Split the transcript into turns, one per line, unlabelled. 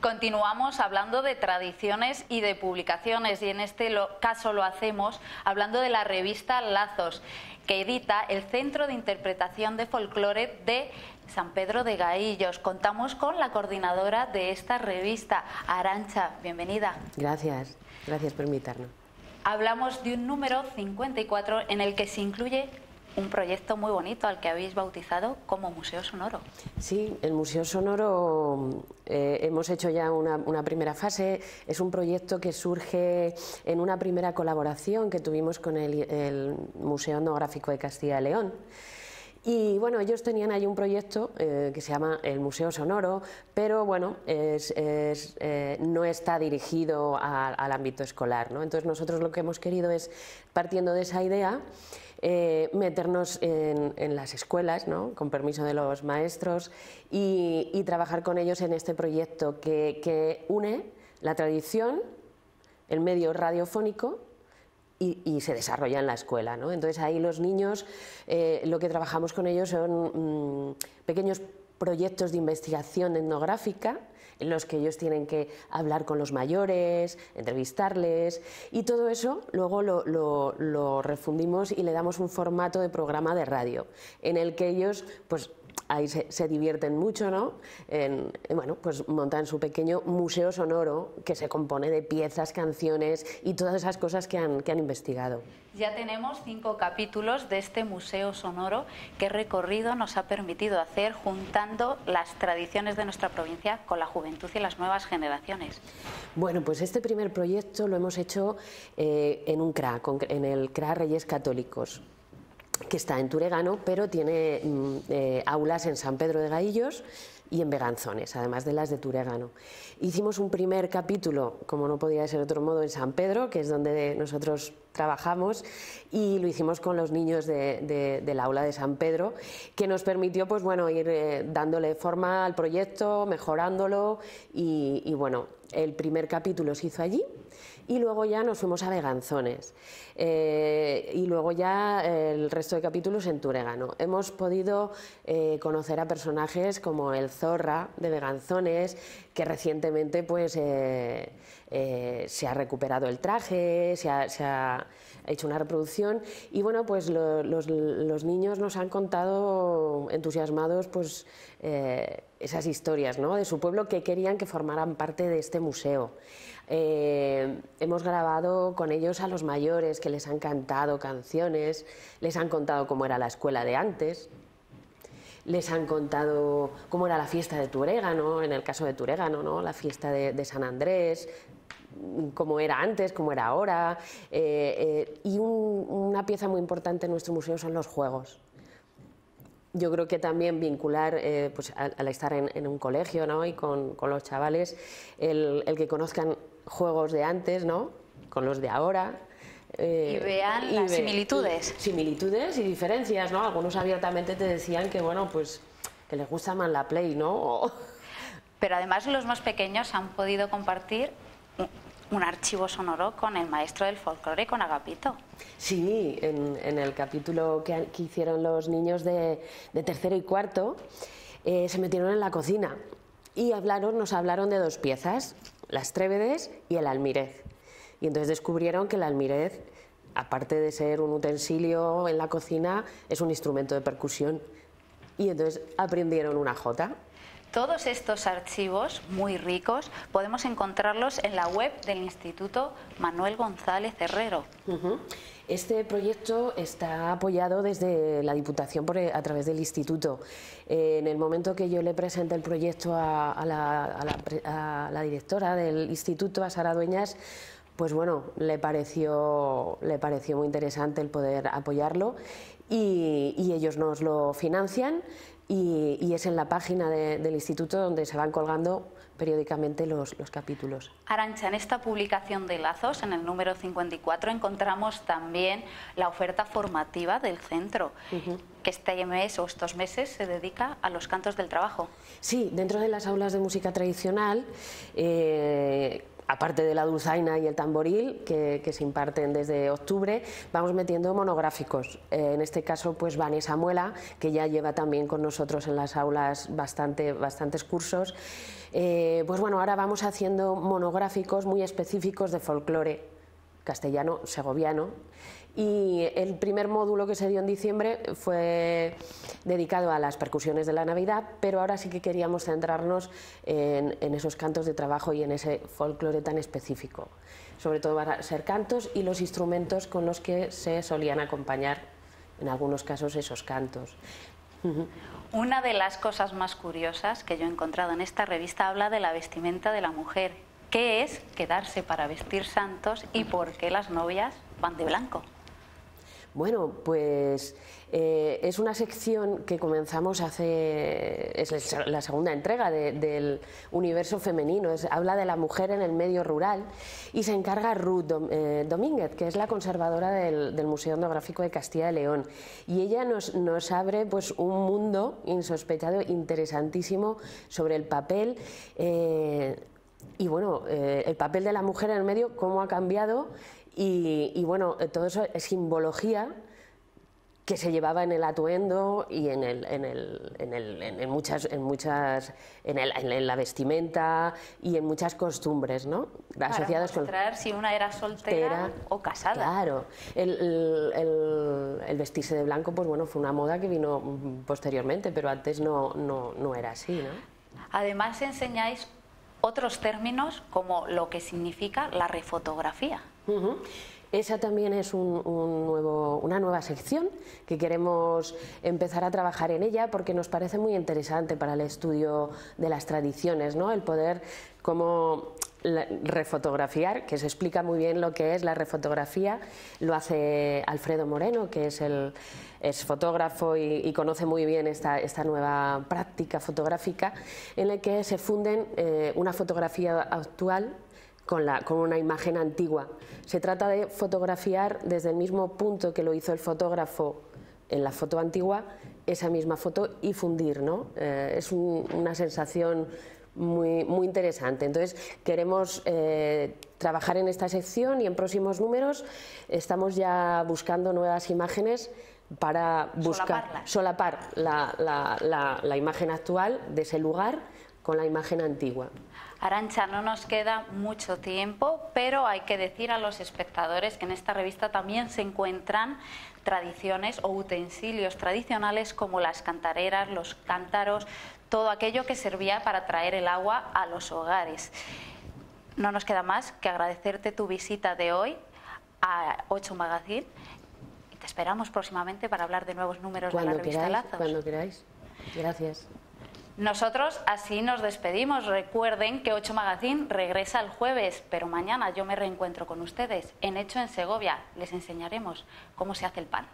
Continuamos hablando de tradiciones y de publicaciones y en este caso lo hacemos hablando de la revista Lazos que edita el Centro de Interpretación de Folclore de San Pedro de Gaillos. Contamos con la coordinadora de esta revista, Arancha. Bienvenida.
Gracias, gracias por invitarnos.
Hablamos de un número 54 en el que se incluye un proyecto muy bonito al que habéis bautizado como Museo Sonoro.
Sí, el Museo Sonoro eh, hemos hecho ya una, primera fase. Es un proyecto que surge en una primera colaboración que tuvimos con el, Museo Etnográfico de Castilla y León. Y bueno, ellos tenían ahí un proyecto eh, que se llama el Museo Sonoro, pero bueno, eh, no está dirigido al ámbito escolar. ¿no? Entonces nosotros lo que hemos querido es, partiendo de esa idea, eh, meternos en, las escuelas, con permiso de los maestros, y, trabajar con ellos en este proyecto que, une la tradición, el medio radiofónico y, se desarrolla en la escuela. Entonces ahí los niños, eh, lo que trabajamos con ellos son mm, pequeños proyectos de investigación etnográfica en los que ellos tienen que hablar con los mayores, entrevistarles y todo eso luego lo, refundimos y le damos un formato de programa de radio en el que ellos pues ahí se, divierten mucho, ¿no? En, bueno, pues montan su pequeño museo sonoro que se compone de piezas, canciones y todas esas cosas que han, que han investigado.
Ya tenemos cinco capítulos de este museo sonoro que recorrido nos ha permitido hacer juntando las tradiciones de nuestra provincia con la juventud y las nuevas generaciones.
Bueno, pues este primer proyecto lo hemos hecho eh, en un CRA, en el CRA Reyes Católicos que está en Turegano, pero tiene mm, eh, aulas en San Pedro de Gaillos y en Beganzones, además de las de Turegano. Hicimos un primer capítulo, como no podía ser de otro modo, en San Pedro, que es donde nosotros trabajamos, y lo hicimos con los niños de, del aula de San Pedro, que nos permitió pues, bueno, ir eh, dándole forma al proyecto, mejorándolo, y, bueno, el primer capítulo se hizo allí y luego ya nos fuimos a Veganzones eh, y luego ya el resto de capítulos en Turegano. Hemos podido eh, conocer a personajes como el Zorra de Veganzones, que recientemente pues, se ha recuperado el traje, se ha, hecho una reproducción y bueno, pues los, niños nos han contado entusiasmados pues, esas historias ¿no? de su pueblo que querían que formaran parte de este museo. Eh, hemos grabado con ellos a los mayores que les han cantado canciones, les han contado cómo era la escuela de antes, les han contado cómo era la fiesta de Turégano, en el caso de Turégano, ¿no? la fiesta de, San Andrés, cómo era antes, cómo era ahora. Eh, eh, y una pieza muy importante en nuestro museo son los juegos. Yo creo que también vincular, pues, al, estar en, un colegio ¿no? y con, los chavales, el, el que conozcan juegos de antes, ¿no? Con los de ahora.
Eh, y vean las similitudes.
similitudes y diferencias, ¿no? Algunos abiertamente te decían que, bueno, pues que les gusta más la Play, ¿no?
Pero además los más pequeños han podido compartir un archivo sonoro con el maestro del folclore, con Agapito.
Sí, en, el capítulo que, hicieron los niños de, tercero y cuarto, eh, se metieron en la cocina y hablaron, nos hablaron de dos piezas, las trévedes y el almirez. Y entonces descubrieron que el almirez, aparte de ser un utensilio en la cocina, es un instrumento de percusión. Y entonces aprendieron una jota.
Todos estos archivos muy ricos podemos encontrarlos en la web del Instituto Manuel González Herrero.
Este proyecto está apoyado desde la Diputación e, a través del Instituto. en el momento que yo le presenté el proyecto a, la, directora del Instituto, a Sara Dueñas, pues bueno, le pareció, le pareció muy interesante el poder apoyarlo y, ellos nos lo financian y, es en la página del instituto donde se van colgando periódicamente los, capítulos.
Arancha, en esta publicación de Lazos, en el número 54, encontramos también la oferta formativa del centro, que este mes o estos meses se dedica a los cantos del trabajo.
Sí, dentro de las aulas de música tradicional. Eh, aparte de la dulzaina y el tamboril, que, se imparten desde octubre, vamos metiendo monográficos. Eh, en este caso, pues Vanessa Muela, que ya lleva también con nosotros en las aulas bastante, bastantes cursos. Eh, pues bueno, ahora vamos haciendo monográficos muy específicos de folclore castellano, segoviano, y el primer módulo que se dio en diciembre fue dedicado a las percusiones de la Navidad, pero ahora sí que queríamos centrarnos en, esos cantos de trabajo y en ese folclore tan específico. Sobre todo van a ser cantos y los instrumentos con los que se solían acompañar, en algunos casos, esos cantos.
Una de las cosas más curiosas que yo he encontrado en esta revista habla de la vestimenta de la mujer. ¿Qué es quedarse para vestir santos y por qué las novias van de blanco?
Bueno, pues eh, es una sección que comenzamos hace, es la segunda entrega del universo femenino, habla de la mujer en el medio rural y se encarga Ruth eh, Domínguez, que es la conservadora del, Museo Etnográfico de Castilla y León. Y ella nos, abre pues, un mundo insospechado, interesantísimo sobre el papel. Eh, y bueno, el papel de la mujer en el medio, cómo ha cambiado y, bueno, eh, todo eso es simbología que se llevaba en el atuendo y en, el, en, el, en, el, en muchas, en, muchas en, la vestimenta y en muchas costumbres, ¿no?
Para asociadas mostrar si una era soltera o casada.
Claro, el, el, vestirse de blanco, pues bueno, fue una moda que vino posteriormente, pero antes no, no, no era así, ¿no?
Además enseñáis otros términos como lo que significa la refotografía.
Esa también es una nueva sección que queremos empezar a trabajar en ella porque nos parece muy interesante para el estudio de las tradiciones, ¿no? el poder como refotografiar, que se explica muy bien lo que es la refotografía, lo hace Alfredo Moreno, que es, el, es fotógrafo y, conoce muy bien esta, esta, nueva práctica fotográfica, en la que se funden eh, una fotografía actual con, la, con una imagen antigua. Se trata de fotografiar desde el mismo punto que lo hizo el fotógrafo en la foto antigua, esa misma foto y fundir. ¿no? Eh, es una sensación muy, muy interesante. Entonces, queremos eh, trabajar en esta sección y en próximos números estamos ya buscando nuevas imágenes para buscar solapar la, la, la imagen actual de ese lugar con la imagen antigua.
Arancha, no nos queda mucho tiempo, pero hay que decir a los espectadores que en esta revista también se encuentran tradiciones o utensilios tradicionales como las cantareras, los cántaros, todo aquello que servía para traer el agua a los hogares. No nos queda más que agradecerte tu visita de hoy a 8 Magazine y te esperamos próximamente para hablar de nuevos números de la revista Lazos.
Cuando queráis. Gracias.
Nosotros así nos despedimos. Recuerden que 8 Magazine regresa el jueves, pero mañana yo me reencuentro con ustedes en Hecho en Segovia. Les enseñaremos cómo se hace el pan.